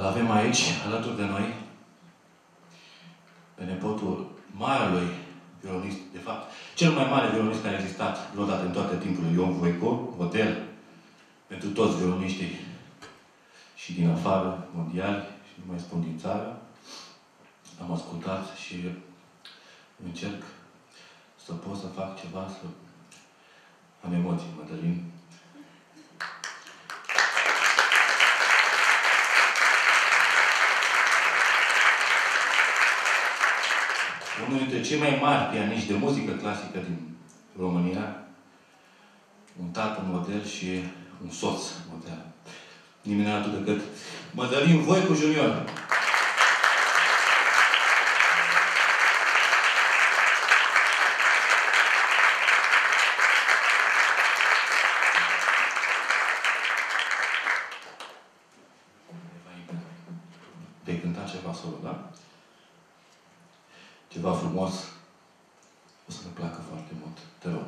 Îl avem aici, alături de noi, pe nepotul marelui violonist, de fapt, cel mai mare violonist care a existat vreodată în toate timpurile, Ion Voico, model pentru toți violoniștii și din afară, mondiali, și nu mai spun din țară. Am ascultat și încerc să pot să fac ceva, să am emoții, Mădălin. Unul dintre cei mai mari pianiști de muzică clasică din România, un tată model și un soț model. Nimeni altul decât Mădălin Voicu Junior. Vei cânta ceva solo, da? Ceva frumos. O să ne placă foarte mult. Te rog,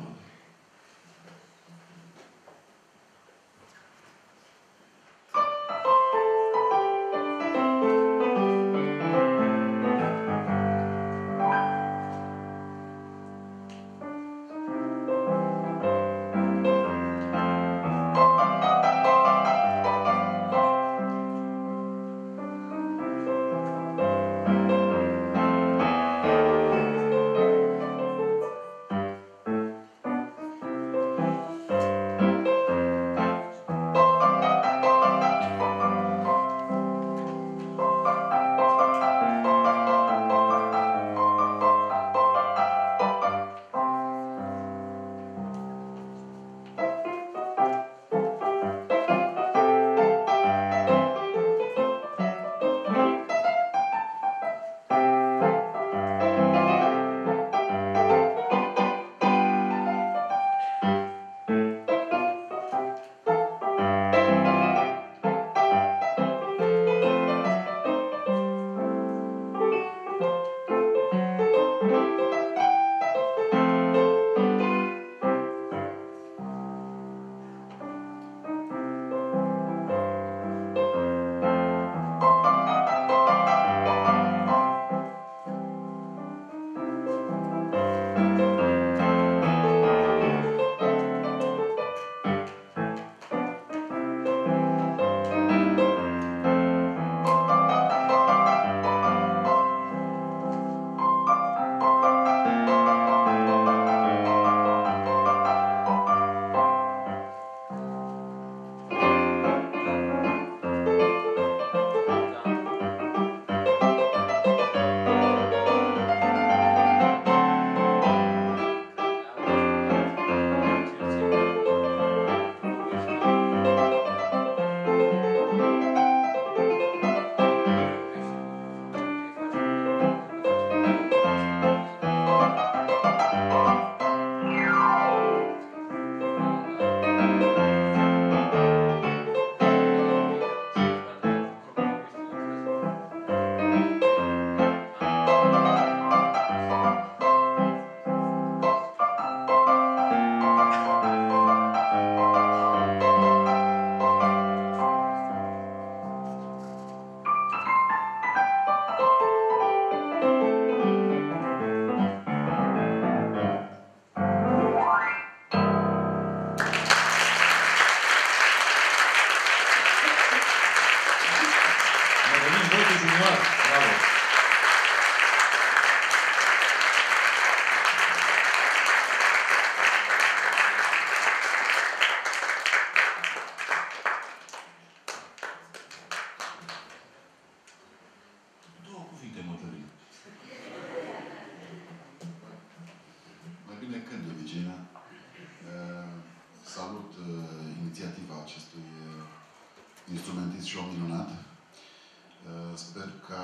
instrumentist și om minunat. Uh, Sper ca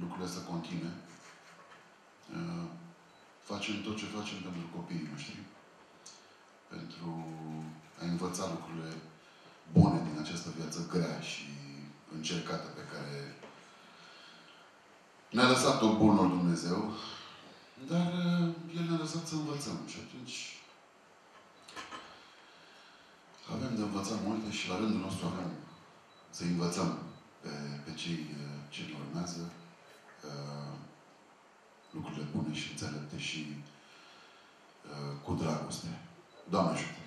lucrurile să continue. Uh, Facem tot ce facem pentru copiii noștri. Pentru a învăța lucrurile bune din această viață grea și încercată pe care ne-a lăsat-o bunul Dumnezeu, dar uh, El ne-a lăsat să învățăm și atunci avem de învățat multe și la rândul nostru avem să învățăm pe, pe obicei uh, ce ne urmează, uh, lucrurile bune și înțelepte și uh, cu dragoste. Doamne ajută!